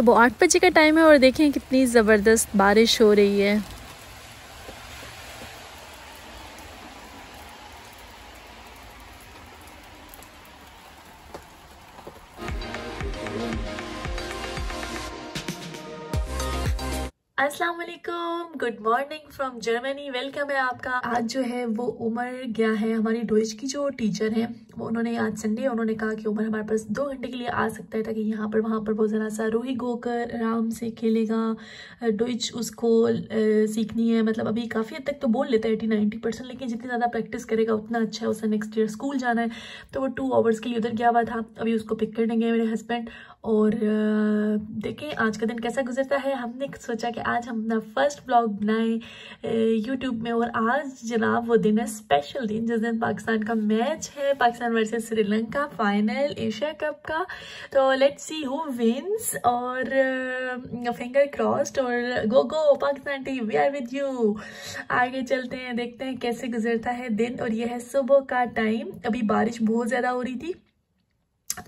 सुबह आठ बजे का टाइम है और देखें कितनी ज़बरदस्त बारिश हो रही है। अस्सलाम good morning from Germany welcome है आपका। आज जो है वो उमर गया है, हमारी डोइच की जो टीचर है। उन्होंने आज संडे उन्होंने कहा कि उमर हमारे पास दो घंटे के लिए आ सकता है ताकि यहाँ पर, वहाँ पर वो ज़रा सा रोही गोकर आराम से खेलेगा डोइच उसको सीखनी है। मतलब अभी काफ़ी हद तक तो बोल लेता है एटी नाइन्टी परसेंट लेकिन जितनी ज़्यादा प्रैक्टिस करेगा, उतना अच्छा है उसे नेक्स्ट ईयर स्कूल जाना है। तो वो टू आवर्स के लिए उधर गया हुआ था। अभी उसको पिक करने गए मेरे हस्बैंड और देखें आज का दिन कैसा गुजरता है। हमने सोचा कि आज हम अपना फ़र्स्ट ब्लॉग बनाए यूट्यूब में और आज जनाब वो दिन है स्पेशल दिन। जिस दिन पाकिस्तान का मैच है, Pakistan versus Sri Lanka final Asia cup का। तो लेट्स सी हु विंस और फिंगर क्रॉस्ड और go go Pakistan team we are with you आगे चलते हैं, देखते हैं कैसे गुजरता है दिन और यह है सुबह का टाइम अभी बारिश बहुत ज़्यादा हो रही थी।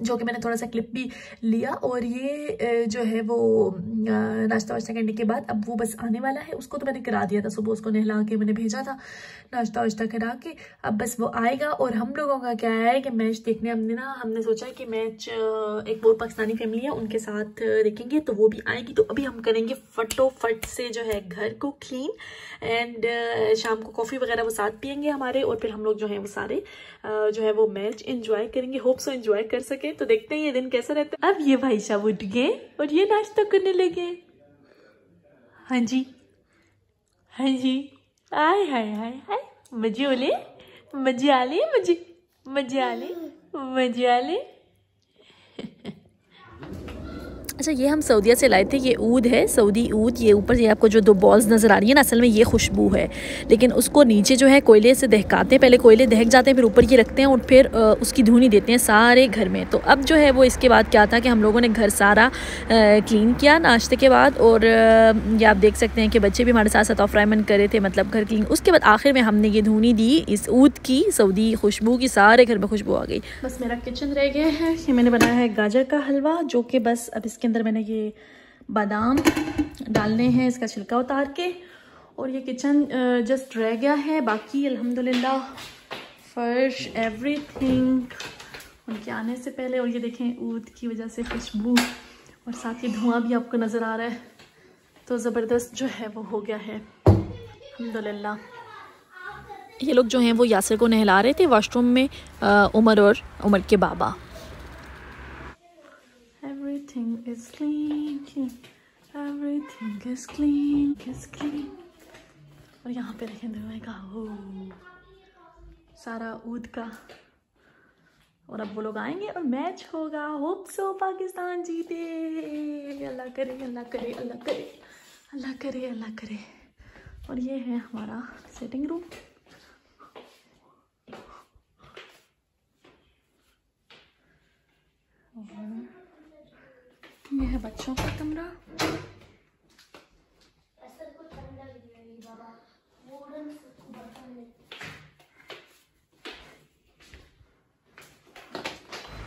जो कि मैंने थोड़ा सा क्लिप भी लिया और ये जो है वो नाश्ता वाश्ता करने के बाद अब वो बस आने वाला है। उसको तो मैंने करा दिया था सुबह, उसको नहला के मैंने भेजा था, नाश्ता वाश्ता करा के। अब बस वो आएगा और हम लोगों का क्या है कि मैच देखने हमने ना, हमने सोचा है कि मैच एक बहुत पाकिस्तानी फैमिली है, उनके साथ देखेंगे तो वो भी आएगी। तो अभी हम करेंगे फटोफट से जो है घर को क्लीन एंड शाम को कॉफ़ी वगैरह वो साथ पियेंगे हमारे और फिर हम लोग जो है वो सारे जो है वो मैच इंजॉय करेंगे। होप सो इंजॉय कर सके तो देखते हैं ये दिन कैसा रहता है। अब ये भाई साहब उठ गए और ये नाश्ता करने लगे। हाँ जी। हाँ जी। आय हाय हाय हाय मज़े ओले मज़े आले मज़े मज़े आले मज़े आले अच्छा ये हम सऊदिया से लाए थे, ये ऊद है, सऊदी ऊद, ये ऊपर ये आपको जो दो बॉल्स नज़र आ रही है ना, असल में ये खुशबू है। लेकिन उसको नीचे जो है कोयले से दहकाते हैं, पहले कोयले दहक जाते हैं, फिर ऊपर ये रखते हैं और फिर उसकी धुनी देते हैं सारे घर में। तो अब जो है वो इसके बाद क्या था कि हम लोगों ने घर सारा क्लीन किया नाश्ते के बाद और ये आप देख सकते हैं कि बच्चे भी हमारे साथ साथ ऑफराइमन करे थे मतलब घर क्लीन उसके बाद आखिर में हमने ये धुनी दी इस ऊद की, सऊदी खुशबू की, सारे घर में खुशबू आ गई। बस मेरा किचन रह गया है मैंने बनाया है गाजर का हलवा, जो कि बस अब इसके अंदर मैंने ये बादाम डालने हैं, इसका छिलका उतार के। और ये किचन जस्ट रह गया है। बाकी अल्हम्दुलिल्लाह, फर्श एवरीथिंग उनके आने से पहले। और ये देखें ऊद की वजह से खुशबू और साथ ही धुआँ भी आपको नज़र आ रहा है। तो ज़बरदस्त जो है, वो हो गया है। अल्हम्दुलिल्लाह। ये लोग जो हैं, वो यासर को नहला रहे थे वॉशरूम में उमर और उमर के बाबा। Everything is clean, clean. Everything is clean, is clean. और यहाँ पे देखें धुएँ का। हो सारा ऊद का। और अब वो लोग आएँगे और मैच होगा। होप सो पाकिस्तान जीते। अल्लाह करे अल्लाह करे अल्लाह करे अल्लाह करे अल्लाह करे। और ये है हमारा सेटिंग रूम ये है बच्चों का कमरा।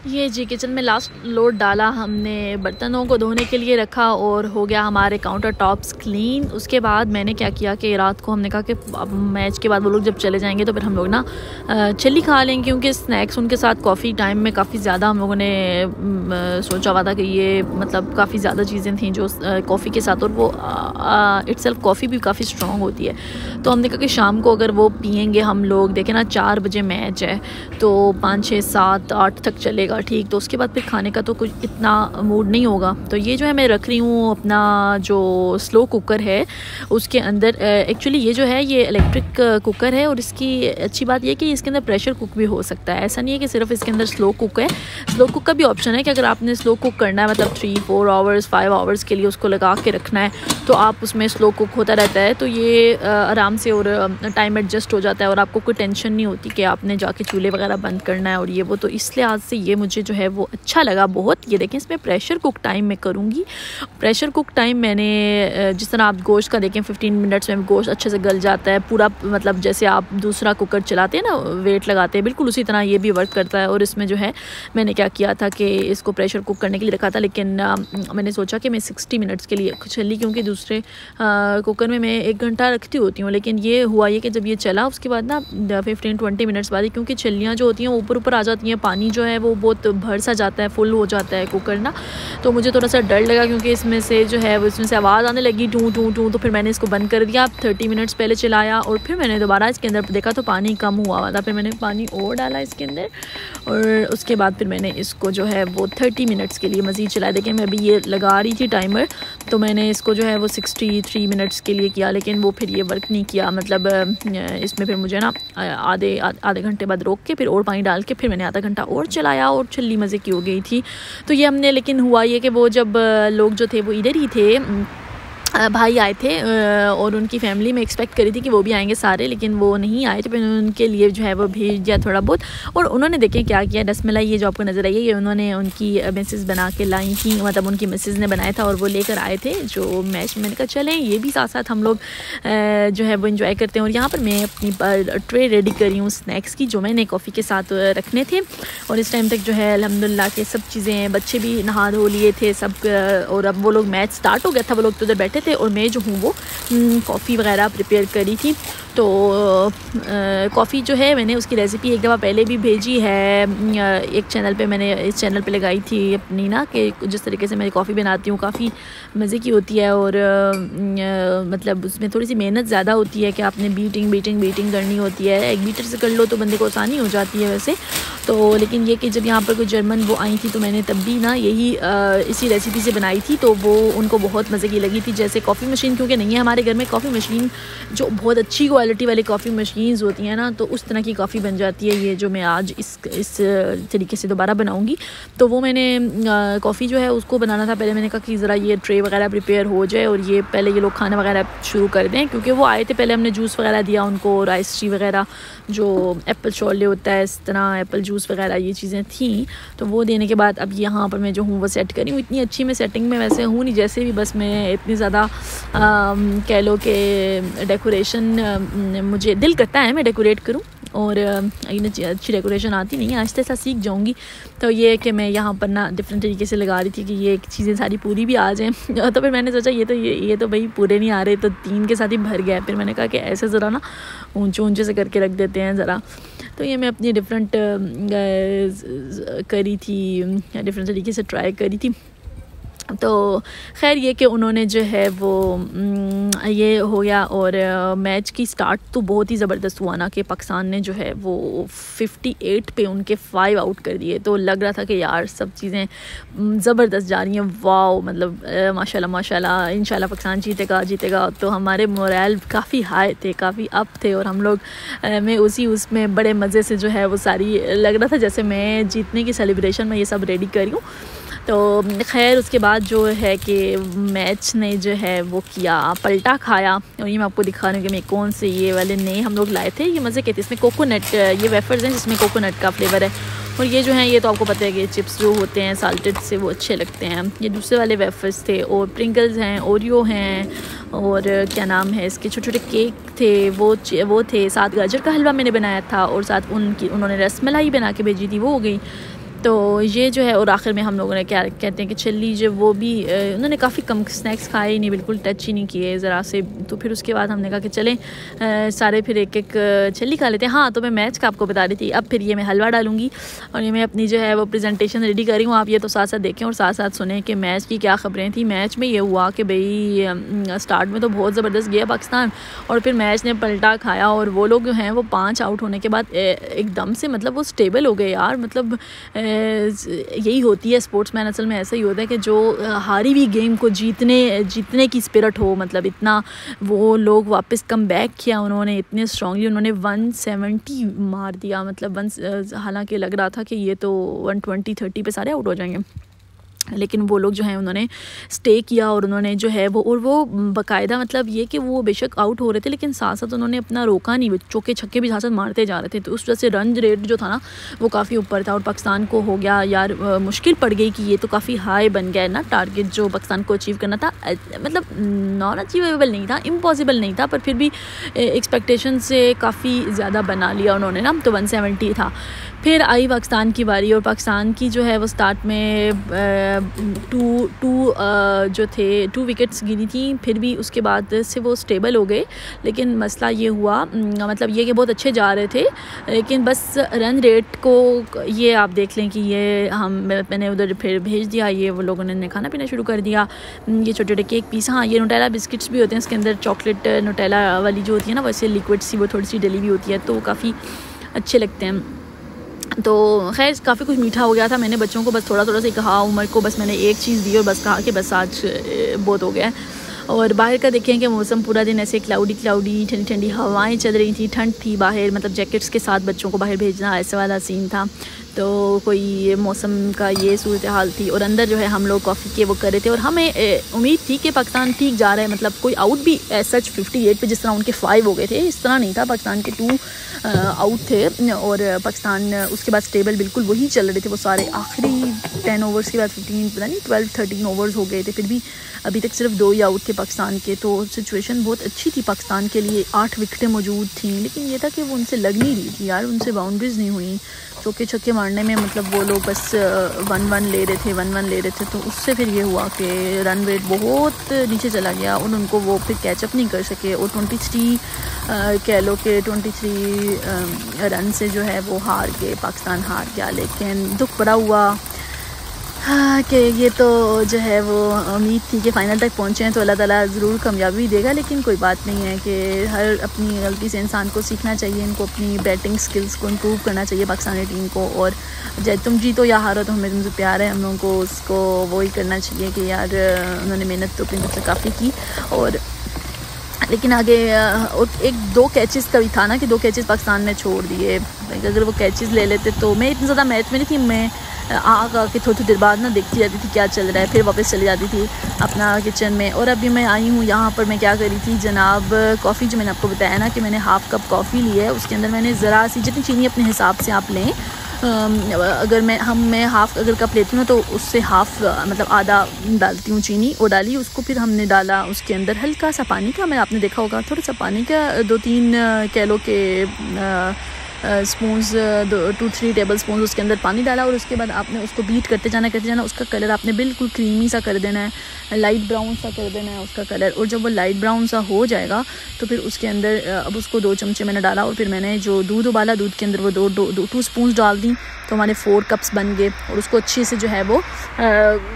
ये जी किचन में लास्ट लोड डाला हमने, बर्तनों को धोने के लिए रखा और हो गया हमारे काउंटर टॉप्स क्लीन उसके बाद मैंने क्या किया कि रात को हमने कहा कि अब मैच के बाद वो लोग जब चले जाएँगे तो फिर हम लोग ना चिल्ली खा लेंगे क्योंकि स्नैक्स उनके साथ कॉफ़ी टाइम में काफ़ी ज़्यादा हम लोगों ने सोचा हुआ था कि ये मतलब काफ़ी ज़्यादा चीज़ें थी जो कॉफ़ी के साथ और वो इट्स कॉफ़ी भी काफ़ी स्ट्रॉन्ग होती है. तो हमने कहा कि शाम को अगर वो पियेंगे हम लोग, देखें ना, चार बजे मैच है तो पाँच छः सात, आठ तक चलेगा. जाएगा ठीक तो उसके बाद फिर खाने का तो कुछ इतना मूड नहीं होगा। तो ये जो है, मैं रख रही हूँ अपना जो स्लो कुकर है, उसके अंदर एक्चुअली ये जो है, ये इलेक्ट्रिक कुकर है और इसकी अच्छी बात ये कि इसके अंदर प्रेशर कुक भी हो सकता है। ऐसा नहीं है कि सिर्फ़ इसके अंदर स्लो कुक है। स्लो कुक का भी ऑप्शन है कि अगर आपने स्लो कुक करना है मतलब three four hours five hours के लिए उसको लगा के रखना है तो आप उसमें स्लो कुक होता रहता है। तो ये आराम से और टाइम एडजस्ट हो जाता है और आपको कोई टेंशन नहीं होती कि आपने जाके चूल्हे वगैरह बंद करना है और ये वो तो इस लिहाज से ये मुझे जो है वो अच्छा लगा बहुत। ये देखें, इसमें प्रेशर कुक टाइम मैं करूँगी। प्रेशर कुक टाइम मैंने जिस तरह आप गोश्त का देखें फिफ्टीन मिनट्स में गोश्त अच्छे से गल जाता है, पूरा मतलब जैसे आप दूसरा कुकर चलाते हैं ना वेट लगाते हैं, बिल्कुल उसी तरह ये भी वर्क करता है। और इसमें जो है, मैंने क्या किया था कि इसको प्रेशर कुक करने के लिए रखा था, लेकिन मैंने सोचा कि मैं सिक्सटी मिनट्स के लिए चली, क्योंकि दूसरे कुकर में मैं एक घंटा रखती होती हूँ। लेकिन ये हुआ ये कि जब ये चला, उसके बाद ना फिफ्टीन ट्वेंटी मिनट्स बाद क्योंकि छलियाँ जो होती हैं ऊपर ऊपर आ जाती हैं, पानी जो है वो बहुत भर सा जाता है फुल हो जाता है कुकर ना। तो मुझे थोड़ा सा डर लगा क्योंकि इसमें से जो है, वो इसमें से आवाज़ आने लगी, टू टू टू तो फिर मैंने इसको बंद कर दिया। थर्टी मिनट्स पहले चलाया और फिर मैंने दोबारा इसके अंदर, देखा तो पानी कम हुआ हुआ था, फिर मैंने पानी और डाला इसके अंदर। और उसके बाद फिर मैंने इसको जो है वो थर्टी मिनट्स के लिए मज़ीद चलाया। देखें मैं अभी ये लगा रही थी टाइमर तो मैंने इसको जो है वो सिक्सटी थ्री मिनट्स के लिए किया, लेकिन वो फिर ये वर्क नहीं किया। मतलब इसमें फिर मुझे ना आधे आधे घंटे बाद रोक के फिर और पानी डाल के फिर मैंने आधा घंटा और चलाया और छली मज़े की हो गई थी। तो ये हमने, लेकिन हुआ ये कि वो जब लोग जो थे वो इधर ही थे भाई आए थे और उनकी फैमिली में एक्सपेक्ट करी थी कि वो भी आएँगे सारे, लेकिन वो नहीं आए थे, फिर उनके लिए जो है वो भेज दिया थोड़ा बहुत। और उन्होंने देखें क्या किया, रसमलाई ये जो आपको नज़र आई है, ये उन्होंने उनकी मिसेस बना के लाई थी मतलब उनकी मिसेस ने बनाया था और वो लेकर आए थे, जो मैच मैंने कहा, चलें ये भी साथ साथ हम लोग जो है वो इन्जॉय करते हैं। और यहाँ पर मैं अपनी ट्रे रेडी करी हूँ स्नैक्स की, जो मैंने कॉफ़ी के साथ रखने थे। और इस टाइम तक जो है, अलहमदिल्ला के सब चीज़ें बच्चे भी नहा धो लिए थे सब और अब वो लोग मैच स्टार्ट हो गया था, वो लोग तो उधर बैठे थे और मैं जो हूँ वो कॉफ़ी वगैरह प्रिपेयर करी थी। तो कॉफ़ी जो है मैंने उसकी रेसिपी एक दफ़ा पहले भी भेजी है। एक चैनल पे मैंने इस चैनल पे लगाई थी अपनी ना कि जिस तरीके से मैं कॉफ़ी बनाती हूँ काफ़ी मज़े की होती है और आ, मतलब उसमें थोड़ी सी मेहनत ज़्यादा होती है कि आपने बीटिंग बीटिंग बीटिंग करनी होती है। एक बीटर से कर लो तो बंदे को आसानी हो जाती है वैसे। तो लेकिन ये कि जब यहाँ पर कोई जर्मन वो आई थी तो मैंने तब भी ना यही इसी रेसिपी से बनाई थी। तो वो उनको बहुत मज़े की लगी थी जैसे कॉफ़ी मशीन क्योंकि नहीं है हमारे घर में कॉफ़ी मशीन जो बहुत अच्छी वाली कॉफ़ी मशीन्स होती हैं ना तो उस तरह की कॉफ़ी बन जाती है ये जो मैं आज इस इस तरीके से दोबारा बनाऊँगी। तो वो मैंने कॉफ़ी जो है उसको बनाना था। पहले मैंने कहा कि ज़रा ये ट्रे वगैरह प्रिपेयर हो जाए और ये पहले ये लोग खाना वगैरह शुरू कर दें, क्योंकि वो आए थे, पहले हमने जूस वगैरह दिया उनको और आइस टी वगैरह, जो एप्पल शॉले होता है, इस तरह एप्पल जूस वगैरह ये चीज़ें थी। तो वो देने के बाद अब यहाँ पर मैं जो हूँ, वो सेट करी हूँ। इतनी अच्छी मैं सेटिंग में वैसे हूँ नहीं, जैसे भी बस मैं इतनी ज़्यादा कह लो कि डेकोरेशन मुझे दिल करता है मैं डेकोरेट करूँ और अच्छी डेकोरेशन आती नहीं है। आहिस्ता आहिस्ता सीख जाऊँगी। तो ये कि मैं यहाँ पर ना डिफरेंट तरीके से लगा रही थी कि ये एक चीज़ें सारी पूरी भी आ जाएँ। तो फिर मैंने सोचा, ये तो ये ये तो भाई पूरे नहीं आ रहे तो तीन के साथ ही भर गया फिर मैंने कहा कि ऐसे ज़रा ना ऊँचे ऊँचे से करके रख देते हैं ज़रा। तो ये मैं अपनी डिफरेंट करी थी डिफरेंट तरीके से ट्राई करी थी। तो खैर ये कि उन्होंने जो है वो ये हो गया और मैच की स्टार्ट तो बहुत ही ज़बरदस्त हुआ ना कि पाकिस्तान ने जो है वो 58 पे उनके फाइव आउट कर दिए। तो लग रहा था कि यार सब चीज़ें ज़बरदस्त जा रही हैं। वाओ मतलब माशाल्लाह माशाल्लाह, इंशाल्लाह पाकिस्तान जीतेगा जीतेगा। तो हमारे मोरल काफ़ी हाई थे, काफ़ी अप थे और हम लोग मैं उसी, उसमें बड़े मज़े से जो है वो सारी, लग रहा था जैसे मैं जीतने की सेलिब्रेशन में ये सब रेडी करी हूँ। तो खैर, उसके बाद जो है कि मैच ने जो है वो किया, पलटा खाया। और ये मैं आपको दिखा रही हूँ कि मैं कौन से ये वाले नए हम लोग लाए थे। ये मज़े के थे, इसमें कोकोनट ये वेफर्स हैं जिसमें कोकोनट का फ्लेवर है। और ये जो हैं, ये तो आपको पता है कि चिप्स जो होते हैं साल्टेड से वो अच्छे लगते हैं। ये दूसरे वाले वेफर्स थे और प्रिंगल्स हैं ओरियो हैं और क्या नाम है, इसके छोटे छोटे केक थे, वो वो थे। साथ गाजर का हलवा मैंने बनाया था और साथ उनकी, उन्होंने रसमलाई बना के भेजी थी, वो हो गई। तो ये जो है, और आखिर में हम लोगों ने क्या कहते हैं कि छली जो वो भी उन्होंने काफ़ी कम स्नैक्स खाए ही नहीं, बिल्कुल टच ही नहीं किए ज़रा से। तो फिर उसके बाद हमने कहा कि चलें सारे फिर एक एक छली खा लेते हैं। हाँ तो मैं मैच का आपको बता रही थी, अब फिर ये मैं हलवा डालूँगी और ये मैं अपनी जो है वो प्रेजेंटेशन रेडी कर हूँ। आप ये तो साथ साथ देखें और साथ साथ सुने कि मैच की क्या खबरें थी। मैच में ये हुआ कि भाई स्टार्ट में तो बहुत ज़बरदस्त गया पाकिस्तान और फिर मैच ने पलटा खाया और वो लोग जो हैं वो पाँच आउट होने के बाद एकदम से मतलब वो स्टेबल हो गए यार। मतलब यही होती है स्पोर्ट्स मैन असल में ऐसा ही होता है कि जो हारी हुई गेम को जीतने जीतने की स्पिरिट हो मतलब इतना वो लोग वापस कम बैक किया उन्होंने, इतने स्ट्रांगली उन्होंने 170 मार दिया मतलब वन हालाँकि लग रहा था कि ये तो 120 30 पे सारे आउट हो जाएँगे। लेकिन वो लोग जो हैं, उन्होंने स्टे किया और उन्होंने जो है वो, और वो बाकायदा मतलब ये कि वो बेशक आउट हो रहे थे, लेकिन साथ साथ उन्होंने अपना रोका नहीं चौके छक्के भी साथ साथ मारते जा रहे थे। तो उस वजह से रन रेट जो था ना, वो काफ़ी ऊपर था और पाकिस्तान को हो गया यार मुश्किल पड़ गई कि ये तो काफ़ी हाई बन गया है ना टारगेट जो पाकिस्तान को अचीव करना था। मतलब नॉन अचीवेबल नहीं था इम्पॉसिबल नहीं था, पर फिर भी एक्सपेक्टेशन से काफ़ी ज़्यादा बना लिया उन्होंने ना तो वन था। फिर आई पाकिस्तान की बारी और पाकिस्तान की जो है वो स्टार्ट में टू टू जो थे टू विकेट्स गिरी थी, फिर भी उसके बाद से वो स्टेबल हो गए। लेकिन मसला ये हुआ मतलब ये कि बहुत अच्छे जा रहे थे, लेकिन बस रन रेट को ये आप देख लें कि ये हम, मैंने उधर फिर भेज दिया, ये वो लोगों ने खाना पीना शुरू कर दिया। ये छोटे छोटे केक पीस हाँ ये नोटेला बिस्किट्स भी होते हैं, इसके अंदर चॉकलेट नोटेला वाली जो होती है ना, वैसे लिक्विड सी, वो थोड़ी सी डली भी होती है तो काफ़ी अच्छे लगते हैं। तो खैर, काफ़ी कुछ मीठा हो गया था। मैंने बच्चों को बस थोड़ा थोड़ा सा कहा, उम्र को बस मैंने एक चीज़ दी और बस कहा कि बस आज बहुत हो गया। और बाहर का देखें कि मौसम पूरा दिन ऐसे क्लाउडी क्लाउडी ठंडी ठंडी हवाएँ चल रही थी, ठंड थी बाहर मतलब जैकेट्स के साथ बच्चों को बाहर भेजना, ऐसे वाला सीन था। तो कोई ये मौसम का ये सूरत हाल थी और अंदर जो है हम लोग कॉफ़ी के वो कर रहे थे और हमें उम्मीद थी कि पाकिस्तान ठीक जा रहा है। मतलब कोई आउट भी सच फिफ्टी एट पर जिस तरह उनके फाइव हो गए थे, इस तरह नहीं था। पाकिस्तान के टू आउट थे और पाकिस्तान उसके बाद स्टेबल बिल्कुल वही चल रहे थे। वो सारे आखिरी टेन ओवर्स के बाद फिफ्टीन पता नहीं ट्वेल्व थर्टीन ओवर्स हो गए थे। फिर भी अभी तक सिर्फ़ दो ही आउट थे पाकिस्तान के। तो सिचुएशन बहुत अच्छी थी पाकिस्तान के लिए। आठ विकटें मौजूद थी, लेकिन ये था कि वो उनसे लग नहीं रही थी। यार, उनसे बाउंड्रीज नहीं हुई। चौके छक्के मारने में मतलब वो लोग बस वन वन ले रहे थे वन वन ले रहे थे तो उससे फिर ये हुआ कि रन रेट बहुत नीचे चला गया और उनको वो फिर कैचअप नहीं कर सके। और ट्वेंटी थ्री कह लो कि ट्वेंटी थ्री रन से जो है वो हार के पाकिस्तान हार गया। लेकिन दुख बड़ा हुआ हाँ कि ये तो जो है वो उम्मीद थी कि फ़ाइनल तक पहुँचे हैं तो अल्लाह ताला ज़रूर कामयाबी देगा, लेकिन कोई बात नहीं है कि हर अपनी गलती से इंसान को सीखना चाहिए, इनको अपनी बैटिंग स्किल्स को इम्प्रूव करना चाहिए पाकिस्तानी टीम को, और जब तुम जीतो या हारो तो हमें तुमसे प्यार है, हम लोगों को उसको वही करना चाहिए कि यार, उन्होंने मेहनत तो अपनी तरफ़ से काफ़ी की, और लेकिन आगे एक दो कैचेस का भी था ना कि दो कैचेस पाकिस्तान ने छोड़ दिए अगर वो कैचेस ले लेते तो मैं इतनी ज़्यादा मैच में नहीं थी, मैं आग आके थोड़ी थोड़ी देर बाद ना देखती रहती थी क्या चल रहा है, फिर वापस चली जाती थी अपना किचन में। और अभी मैं आई हूँ यहाँ पर, मैं क्या करी थी, जनाब कॉफ़ी जो मैंने आपको बताया ना कि मैंने हाफ़ कप कॉफ़ी ली है, उसके अंदर मैंने ज़रा सी जितनी चीनी अपने हिसाब से आप लें अगर मैं, हम, मैं हाफ़ अगर कप लेती हूँ तो उससे हाफ़ मतलब आधा डालती हूँ चीनी, वो डाली, उसको फिर हमने डाला उसके अंदर हल्का सा पानी का, मैं, आपने देखा होगा, थोड़ा सा पानी का, दो तीन कह लो के spoons two three table spoon उसके अंदर पानी डाला और उसके बाद आपने उसको बीट करते जाना करते जाना, उसका कलर आपने बिल्कुल क्रीमी सा कर देना है लाइट ब्राउन सा कर देना है उसका कलर और जब वो लाइट ब्राउन सा हो जाएगा तो फिर उसके अंदर अब उसको दो चमचे मैंने डाला और फिर मैंने जो दूध उबाला, दूध के अंदर वो दो दो टू स्पून डाल दी तो हमारे फोर कप्स बन गए और उसको अच्छे से जो है वो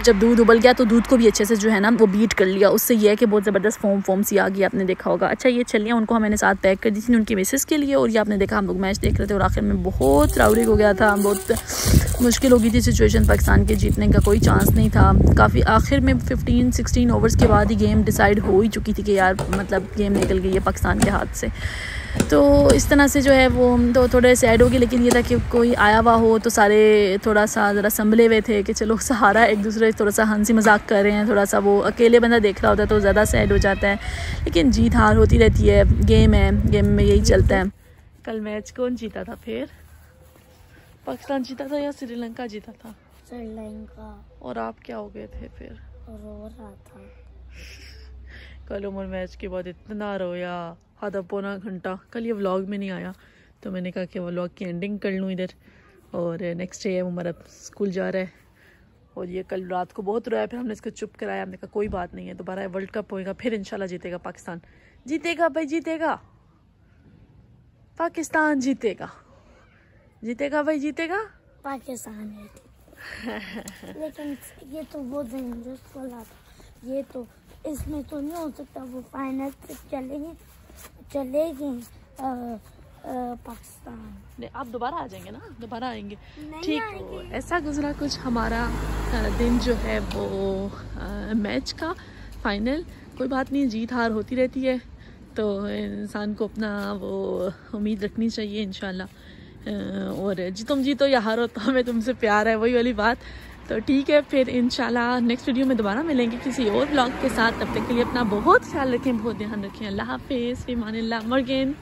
जब दूध उबल गया तो दूध को भी अच्छे से जो है ना वो बीट कर लिया। उससे यह है कि बहुत ज़बरदस्त फॉर्म फॉर्म सी आ गई, आपने देखा होगा। अच्छा ये चलिए उनको मैंने साथ पैक कर दी थी उनकी मिसेस के लिए और ये आपने देखा, हम लोग मैच देख रहे थे और आखिर में बहुत राउडिक हो गया था। बहुत मुश्किल हो गई थी सिचुएशन पाकिस्तान के जीतने का, कोई चांस नहीं था। काफ़ी आखिर में फिफ्टीन सिक्सटीन ओवर्स के बाद ही गेम डिसाइड हो ही चुकी थी कि यार मतलब गेम निकल गई है पाकिस्तान के हाथ से। तो इस तरह से जो है वो तो थोड़े सैड हो गए लेकिन ये था कि कोई आया हुआ हो तो सारे थोड़ा सा, ज़रा संभले हुए थे कि चलो सहारा एक दूसरे थोड़ा सा हँसी मज़ाक कर रहे हैं, थोड़ा सा वो अकेले बंदा देख रहा होता है तो ज़्यादा सैड हो जाता है। लेकिन जीत हार होती रहती है गेम है गेम में यही चलता है। कल मैच कौन जीता था फिर? पाकिस्तान जीता था या श्रीलंका जीता था? श्रीलंका। और आप क्या हो गए थे फिर? रो रहा था। कल उम्र मैच के बाद इतना रोया आधा पौना घंटा। कल ये व्लॉग में नहीं आया तो मैंने कहा कि व्लॉग की एंडिंग कर लूँ इधर। और नेक्स्ट डे उमर अब स्कूल जा रहा है। और ये कल रात को बहुत रोया फिर हमने इसको चुप कराया। हमने कहा कोई बात नहीं है दोबारा वर्ल्ड कप होएगा फिर इंशाल्लाह जीतेगा पाकिस्तान। जीतेगा भाई जीतेगा। पाकिस्तान जीतेगा। जीतेगा भाई जीतेगा? पाकिस्तान लेकिन ये तो बहुत डेंजरस वाला था। ये तो इसमें तो नहीं हो सकता वो फाइनल तक चलेंगे चलेगी पाकिस्तान। नहीं आप दोबारा आ जाएँगे ना? दोबारा आएँगे। ठीक ऐसा गुजरा कुछ हमारा दिन जो है वो आ, मैच का फाइनल कोई बात नहीं जीत हार होती रहती है। तो इंसान को अपना वो उम्मीद रखनी चाहिए इन और जी तुम जी तो यहाँ होता हमें तुमसे प्यार है, वही वाली बात। तो ठीक है, फिर इंशाल्लाह नेक्स्ट वीडियो में दोबारा मिलेंगे किसी और ब्लॉग के साथ। तब तक के लिए अपना बहुत ख्याल रखें, बहुत ध्यान रखें। अल्लाह हाफिज़। फ़ीमान मर्गेन।